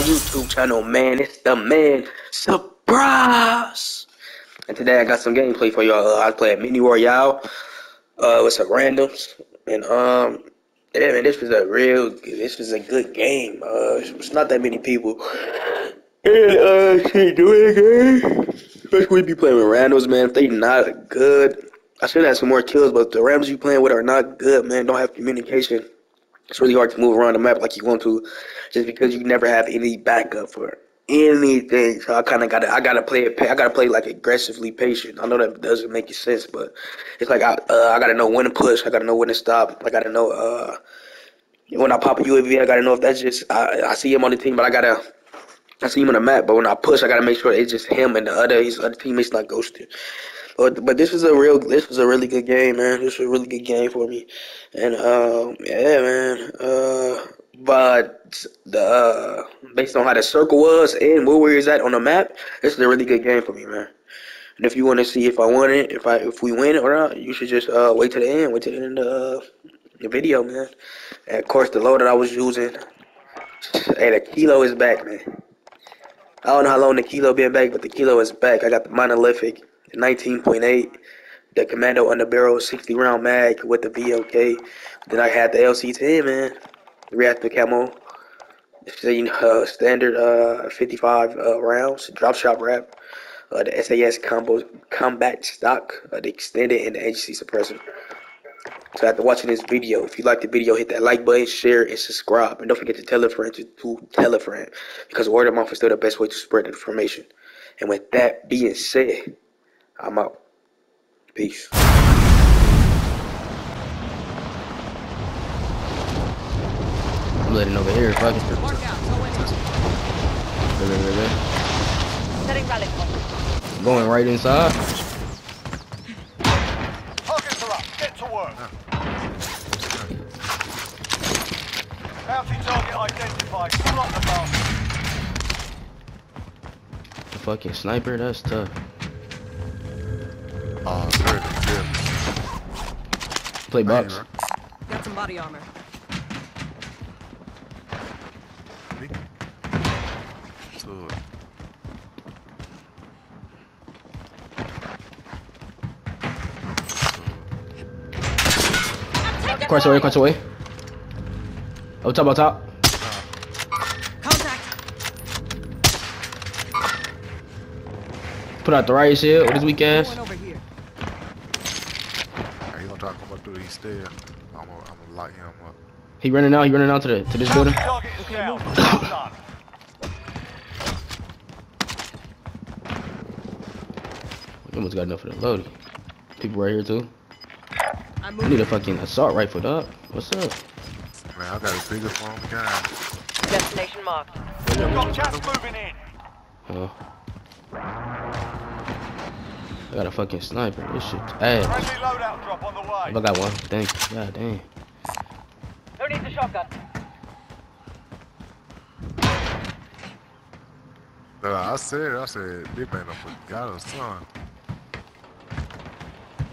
my YouTube channel, man. It's the man surprise. And today I got some gameplay for y'all. I play Mini Royale uh, with some randoms, and um, yeah, man, this was a real, this was a good game. Uh, it's not that many people. And uh, shit, doing game. Especially you playing with randoms, man. If they not good, I should have some more kills. But the randoms you playing with are not good, man. Don't have communication it's really hard to move around the map like you want to, just because you never have any backup for anything. So I kind of got to, I got to play it. I got to play like aggressively patient. I know that doesn't make sense, but it's like I, uh, I got to know when to push. I got to know when to stop. I got to know uh, when I pop a UAV. I got to know if that's just I, I see him on the team, but I gotta. I see him on the map, but when I push, I gotta make sure it's just him and the other his other teammates not ghosted. But but this was a real this was a really good game, man. This was a really good game for me, and um, yeah, man. Uh, but the uh, based on how the circle was and where we was at on the map, this is a really good game for me, man. And if you want to see if I won it, if I if we win it or not, you should just uh, wait to the end. Wait to the end of uh, the video, man. And of course, the load that I was using, hey, the kilo is back, man. I don't know how long the kilo been back, but the kilo is back. I got the monolithic 19.8, the Commando underbarrel 60 round mag with the VLK. Then I had the LC10, man, reactive camo. Uh, standard uh, 55 uh, rounds, drop shot wrap, uh, the SAS combo combat stock, uh, the extended and the agency suppressor. So after watching this video, if you like the video, hit that like button, share, and subscribe. And don't forget to tell a friend to, to tell a friend because word of mouth is still the best way to spread information. And with that being said, I'm out. Peace. I'm letting over here. Fuck it. Setting rally point. Going right inside. Targets are up. Get to work. Bounty target identified. Pull up the bastard. The fucking sniper, that's tough. Oh, very good. Play box. Got some body armor. So, Cross away, cross away. Up top, up top. Contact. Put out the right shit with his weak ass. Going over here. he gonna try to come up through these stairs. I'm gonna, I'm gonna light him up. He running out, he running out to the to this building. Target is down. Well done. We almost got enough for the loading. People right here too. I'm need a fucking assault rifle, dog. What's up? Man, I got a bigger phone guy. Destination marked. We've got gas moving in. Oh. I got a fucking sniper. This shit ass. Drop on the way. I got one. Thank you. God damn. Who needs a shotgun? Uh, I said, I said, big man up got a son.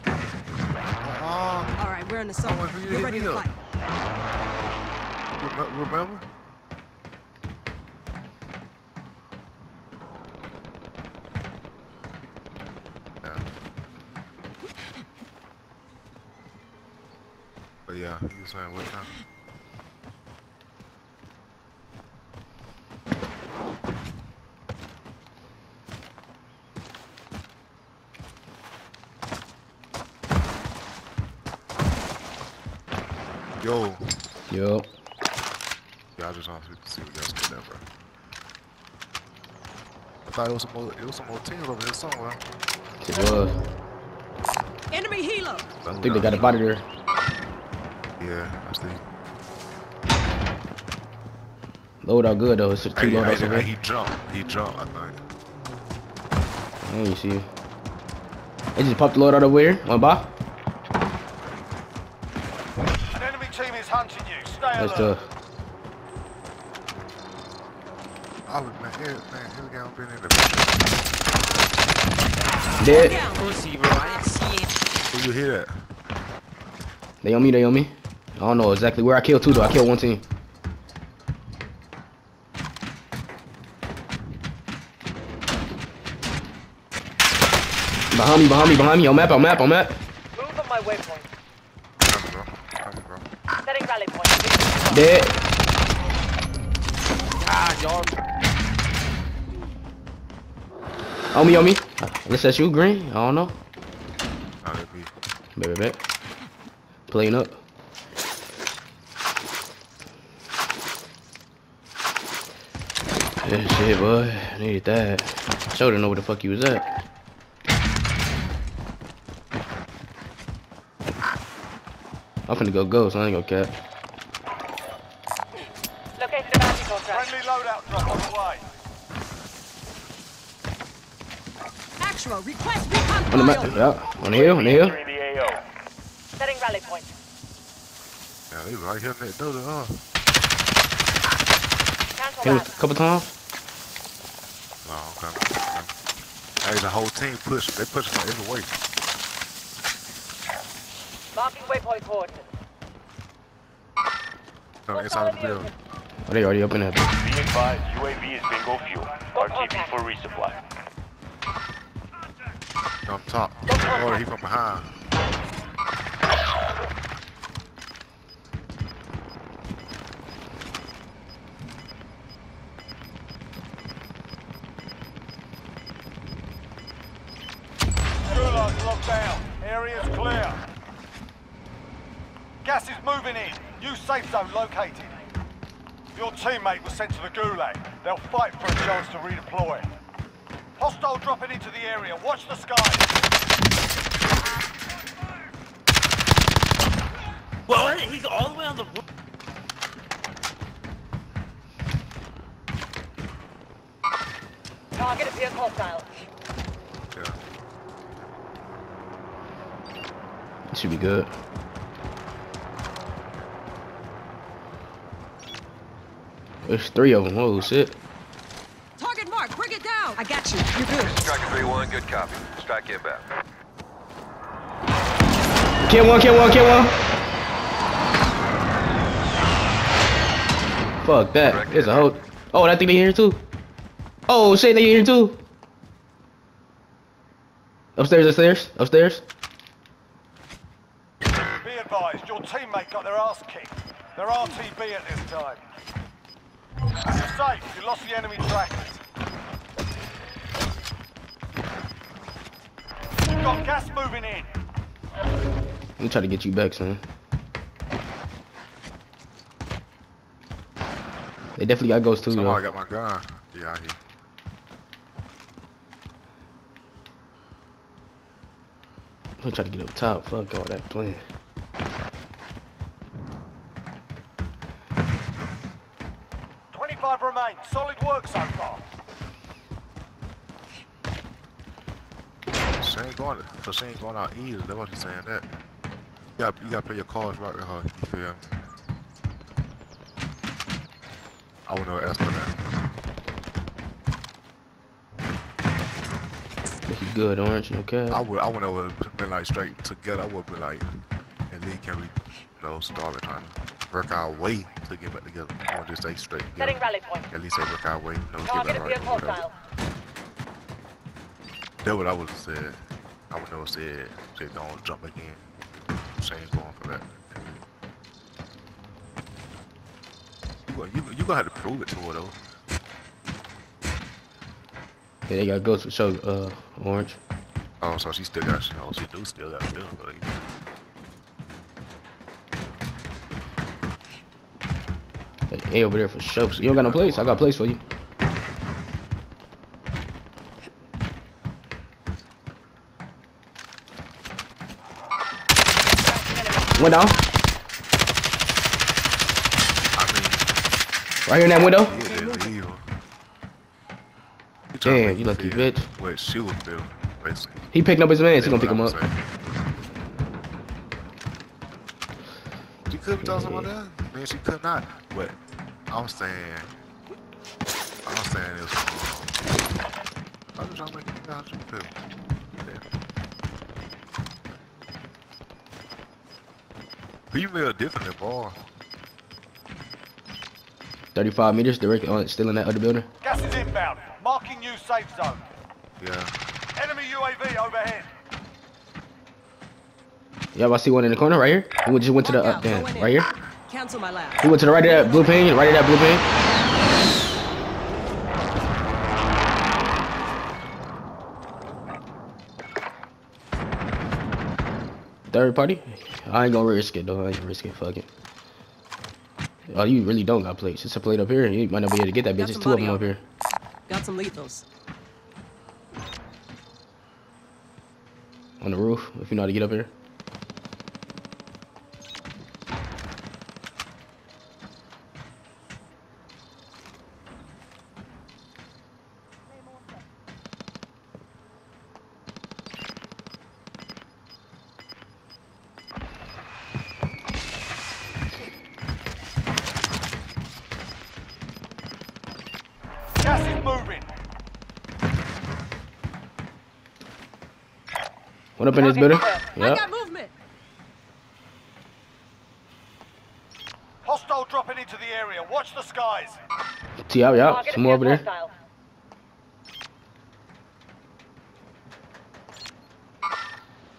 Uh, All right, we're in the zone. want for you to Get ready me to fight. remember? Yeah, you was saying what now? Yo, Yo. yeah, I just want to see what y'all spit that, bro. I thought it was some more, it was some more teams over here somewhere. It was. Enemy helo. I think they got a body there. Yeah, I see. Load out good though. It's two Hey, load hey, over hey, he jumped. He jumped, I think. I ain't see you. They just popped the load out over here. One by. An enemy team is hunting you. Stay That's alert. tough. Man, yeah, man, here we go. Been in the Dead. Down. Who you hear that? They on me, they on me. I don't know exactly where I killed two though. I killed one team. Behind me, behind me, behind me. On map, on map, on map. Move on my waypoint. Setting rally point. Dead. Ah, y'all. On me, on me. Unless that's you, Green. I don't know. Baby, baby. Playing up. Yeah, shit, boy. I needed that. Sure didn't know where the fuck you was at. I'm finna go go, so I ain't gonna cap. Located a. Friendly loadout drop on the way. Actual, request recon On the map, yeah. On the hill, on the hill. Entering the AO. Setting rally point. Yeah, they right here in that door, huh? Cancel Hit him a couple times. Hey, the whole team push. They pushing on every way. Marking waypoint coordinates. No, inside the building. Oh, they already up in there. Be advised, UAV is bingo fuel. RTB for resupply. On top. Oh, he from behind. Gulag's down. Area's clear. Gas is moving in. New safe zone located. Your teammate was sent to the Gulag. They'll fight for a chance to redeploy. Hostile dropping into the area. Watch the sky. Well, He's all the way on the roof. Target appears hostile. Yeah. It should be good. There's three of them. Oh shit. Target mark, bring it down. I got you. You're good. Striker 3-1, good copy. Strike inbound. Kill one, kill one, kill one. Fuck that. There's a whole. Oh, I think they here too. Oh shit, they here too. Upstairs, upstairs, upstairs. Be advised, your teammate got their ass kicked. They're RTB at this time. You're safe. You lost the enemy trackers. Got gas moving in. Let me try to get you back, son. They definitely got ghosts too, Somebody though. got my gun. Yeah, out here. I'm trying to get up top. Fuck all that plan. Twenty-five remain. Solid work so far. She ain't going, so she ain't going out easy. That's what he's saying. That. You got, you got to play your cards right with her. You feel me? I would never ask for that. This is good, orange. No cap. I would, I would never been like straight together. I would be like, at least can we, you know, start it trying to work our way to get back together. I want to stay straight together. Setting rally point. At least say work our way, you know, get Target back appears right. or whatever. hostile. That's what I would have said. I would never said, say don't jump again. Shane's going for that. You, gonna- you, you gonna have to prove it to her though. Yeah, they got ghosts for sure. Uh, orange. Oh, so she still got, oh, she do still got. Hey, over there for sure. You don't got no place. I got a place for you. Went down. Right here in that window. yeah, they leave her. You tryna Damn, you lucky bitch. What she feel, basically. He picking up his man. He That's gonna pick him up. She could have done something like that. Man, she could not. But I'm saying, I'm saying is, um, I'm just trying to make you feel. Yeah. Female different ball. 35 meters, direct on, still in that other building. Gas is inbound. Marking new safe zone. Yeah. Enemy UAV overhead. Yep, I see one in the corner right here. He just went to the uh, Mark up out, damn, right here. Cancel my last. He went to the right of that blue pane, right of that blue pane. Third party? I ain't gonna risk it though. I ain't gonna risk it. Fuck it. Oh, you really don't got plates. It's a plate up here. You might not be able to get that bitch. There's two of them up here. Got some lethals. On the roof, if you know how to get up here. Gas is moving. One up in this building. I Yep. got movement. Hostile dropping into the area. Watch the skies. T out, yeah. Some more over there.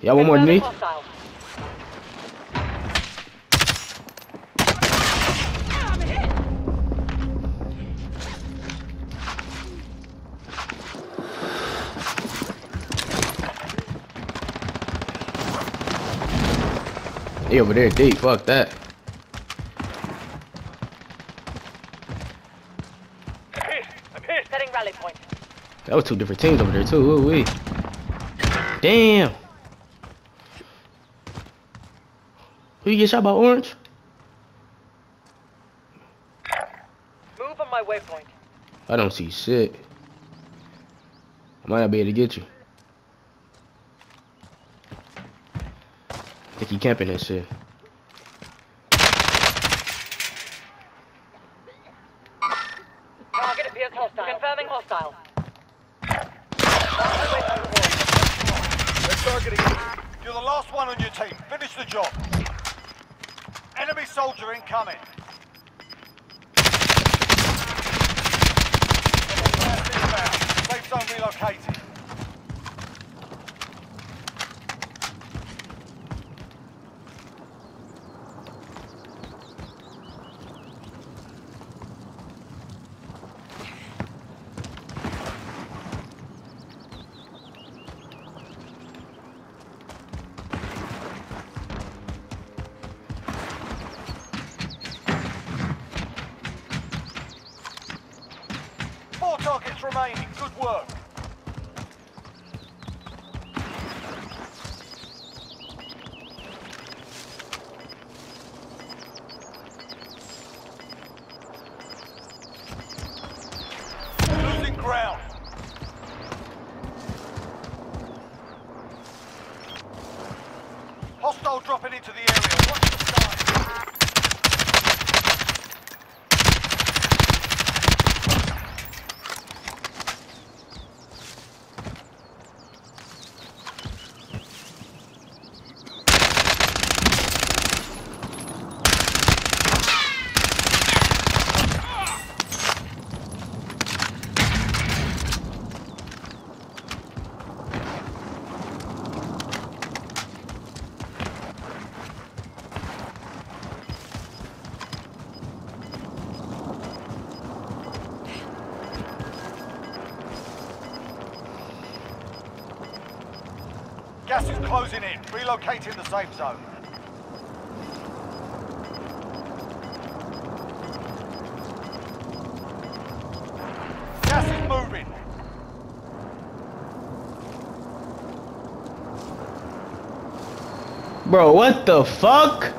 Yeah, one more than over there deep. Fuck that. Setting rally point. That was two different teams over there too. Ooh wee. Damn. Who you get shot by Orange? Move on my waypoint. I don't see shit. I might not be able to get you. I think he camping that shit. Target appears hostile. Confirming hostile. They're targeting you. You're the last one on your team. Finish the job. Enemy soldier incoming. Gas. Safe zone relocated. Targets remaining. Good work. Losing ground. Hostile dropping into the area. Closing in. Relocating the safe zone. Gas is moving. Bro, what the fuck?